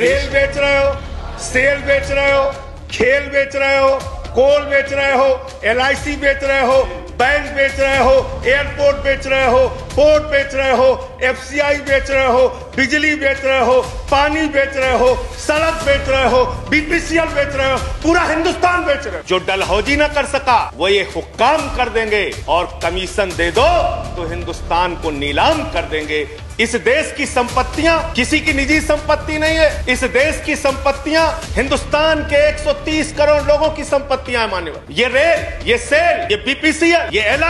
Rail बेच रहे हो, सेल बेच रहे हो, खेल बेच रहे हो, कोल बेच रहे हो एलआईसी बेच रहे हो, बैंक बेच रहे हो, एयरपोर्ट बेच रहे हो पोर्ट बेच रहे हो एफसीआई बेच रहे हो, बिजली बेच रहे हो, पानी बेच रहे हो, सड़क बेच रहे हो बीपीसीएल बेच रहे हो, पूरा हिंदुस्तान बेच रहे हो। जो डलहौजी ना कर सका, वो ये हुक्काम कर देंगे और कमीशन दे दो तो हिंदुस्तान को नीलाम कर देंगे। इस देश की संपत्तियाँ, किसी की निजी संपत्ति नहीं है, इस देश की संपत्तियाँ, हिंदुस्तान के 130 करोड़ लोगों की संपत्तियाँ हैं मान्यवर। ये रेल, ये सेल, ये बीपीसीएल ये एल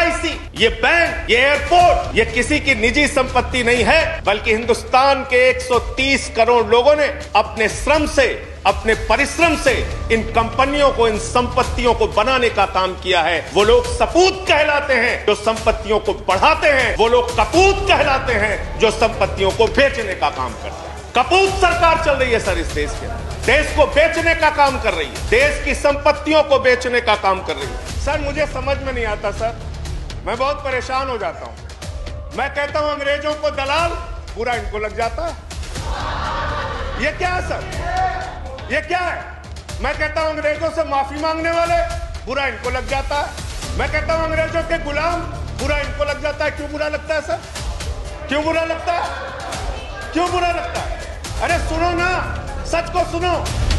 ये बैंक, ये एयरपोर्ट, ये किसी की निजी संपत्ति नहीं है, बल्कि हिंदुस्तान के 130 करोड़ लोगों ने अपने श्रम से, अपने परिश्रम से इन कंपनियों को, इन संपत्तियों को बनाने का काम किया है। वो लोग सपूत कहलाते हैं, जो संपत्तियों को बढ़ाते हैं, वो लोग कपूत कहलाते हैं, जो संपत्तियों को बेचने का काम करते हैं। कपूत सरकार चल रही है सर इस देश के देश को बेचने का काम कर रही है। देश की संपत्तियों को बेचने का काम कर रही है। सर, मुझे समझ में नहीं आता, सर। मैं बहुत परेशान हो जाता हूँ। मैं कहता हूँ, अंग्रेज़ों को दलाल, पूरा इनको लग जाता। है ये क्या है, सर? ये क्या है? मैं कहता हूँ, अंग्रेज़ों से माफ़ी मांगने वाले बुरा इनको लग जाता। है मैं कहता हूँ, अंग्रेज़ों के गुलाम बुरा इनको लग जाता है। क्यों बुरा लगता है, सर? क्यों बुरा लगता है? क्यों बुरा लगता है? अरे सुनो ना, सच को सुनो।